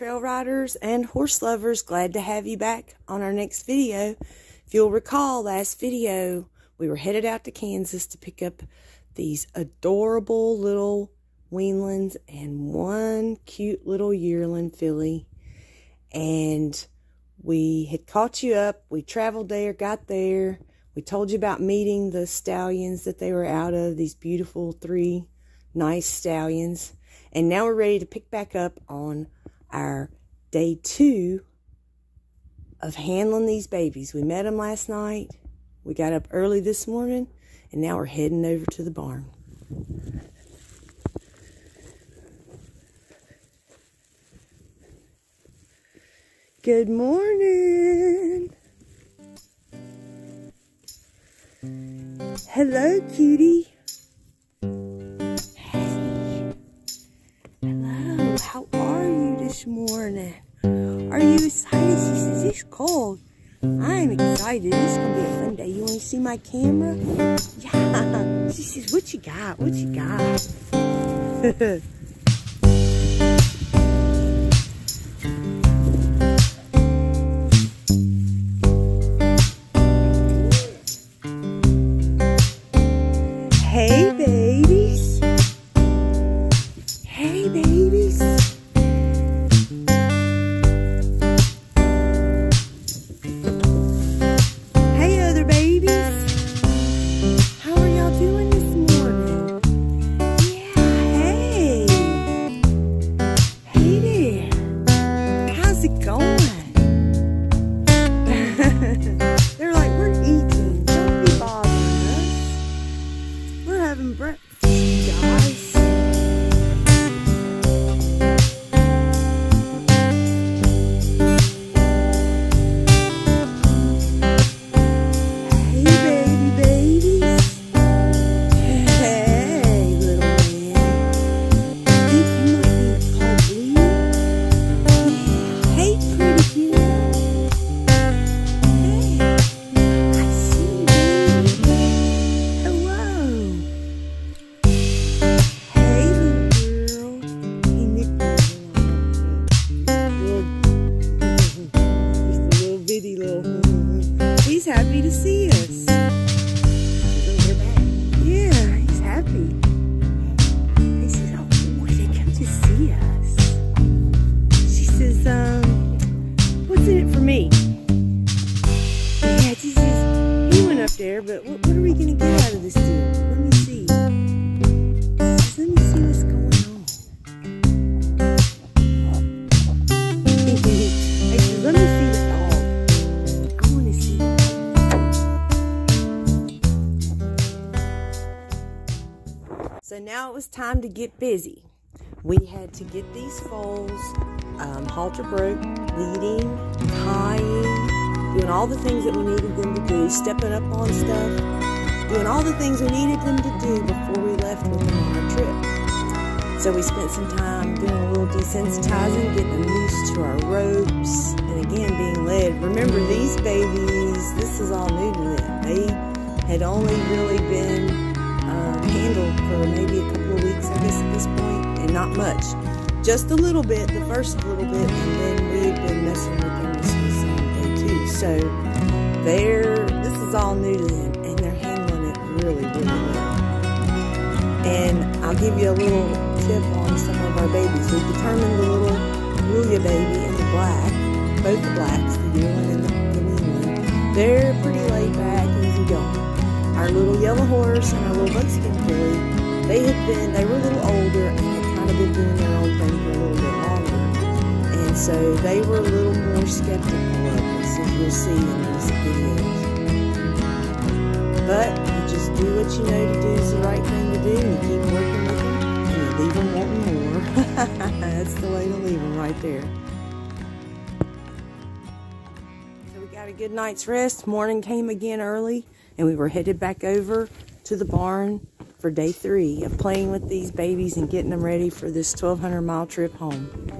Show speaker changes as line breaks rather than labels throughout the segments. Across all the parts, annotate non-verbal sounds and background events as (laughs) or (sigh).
riders and horse lovers, glad to have you back on our next video. If you'll recall, last video, we were headed out to Kansas to pick up these adorable little weanlings and one cute little yearling filly. And we had caught you up. We traveled there, got there. We told you about meeting the stallions that they were out of, these beautiful three nice stallions. And now we're ready to pick back up on our day two of handling these babies. We met them last night. We got up early this morning, and now we're heading over to the barn. Good morning. Hello, cutie. This morning? Are you excited? She says it's cold. I'm excited. It's gonna be a fun day. You wanna see my camera? Yeah. (laughs) She says, what you got? What you got? (laughs) now it was time to get busy. We had to get these foals um, halter broke, leading, tying, doing all the things that we needed them to do, stepping up on stuff, doing all the things we needed them to do before we left with them on our trip. So we spent some time doing a little desensitizing, getting them used to our ropes, and again being led. Remember, these babies, this is all new to them. They had only really been handled for maybe a couple of weeks, I guess, at this point, and not much. Just a little bit, the first little bit, and then we've been messing with them this was day two. So they're, this is all new to them, and they're handling it really, really well. And I'll give you a little tip on some of our babies. We've determined the little grulla baby and the black, both the blacks, the yearling and the, the weanling, they're Our little yellow horse and our little buckskin filly, they had been, they were a little older and had kind of been doing their own thing for a little bit longer. And so they were a little more skeptical of us, as you'll see in these videos. But you just do what you know to do is the right thing to do, and you keep working with them, and you leave them wanting more. (laughs) That's the way to leave them right there. So we got a good night's rest. Morning came again early, and we were headed back over to the barn for day three of playing with these babies and getting them ready for this 1,200 mile trip home.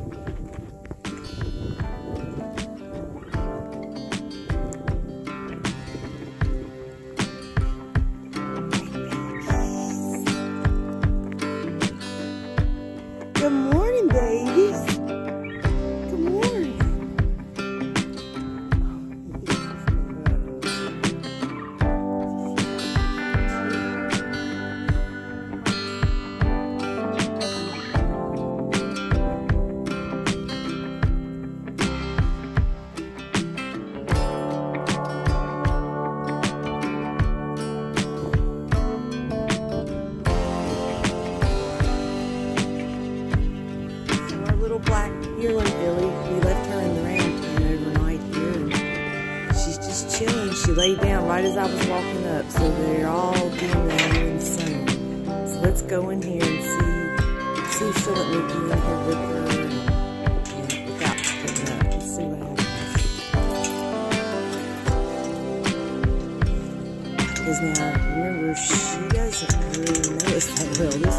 Right as I was walking up. So they're all doing that the sun. So let's go in here and see, see if she'll let me get in here with her. Let's see what happens. Because now, remember, she doesn't really notice that well.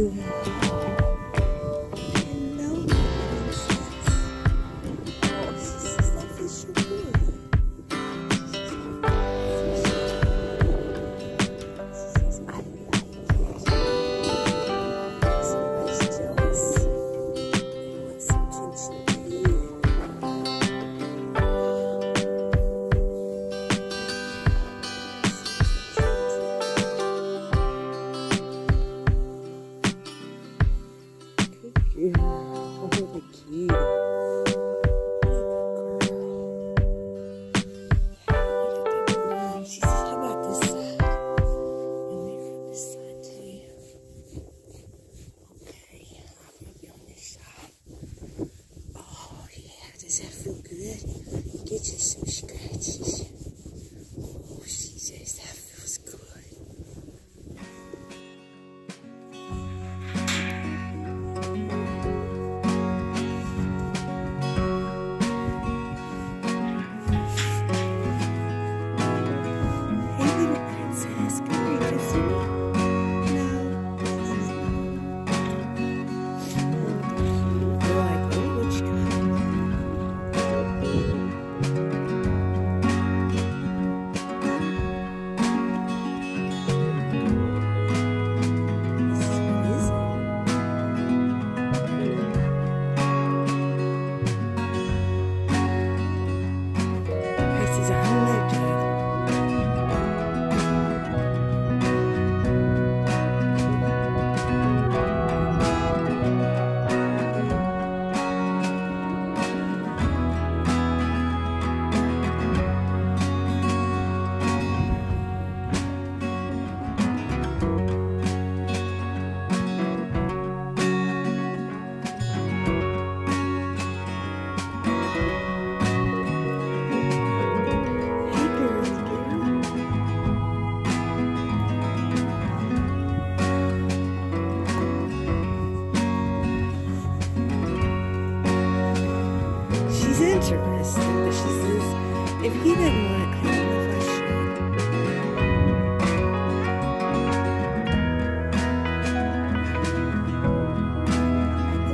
Hallelujah. Interested, but she says if he didn't want it, know if I should.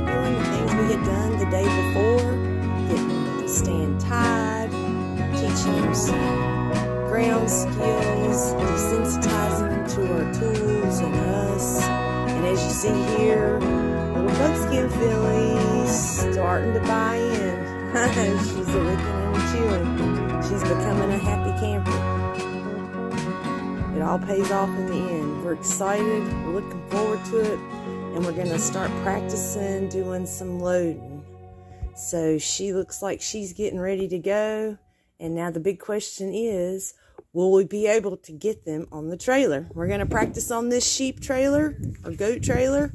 Doing the things we had done the day before, getting stand tied, teaching him some ground skills, desensitizing to our tools and us. And as you see here, little buckskin fillies starting to buy in. She's licking and a chewing. She's becoming a happy camper. It all pays off in the end. We're excited. We're looking forward to it. And we're going to start practicing doing some loading. So she looks like she's getting ready to go. And now the big question is, will we be able to get them on the trailer? We're going to practice on this sheep trailer or goat trailer.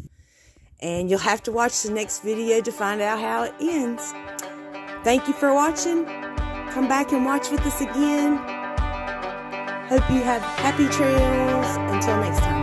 And you'll have to watch the next video to find out how it ends. Thank you for watching. Come back and watch with us again. Hope you have happy trails. Until next time.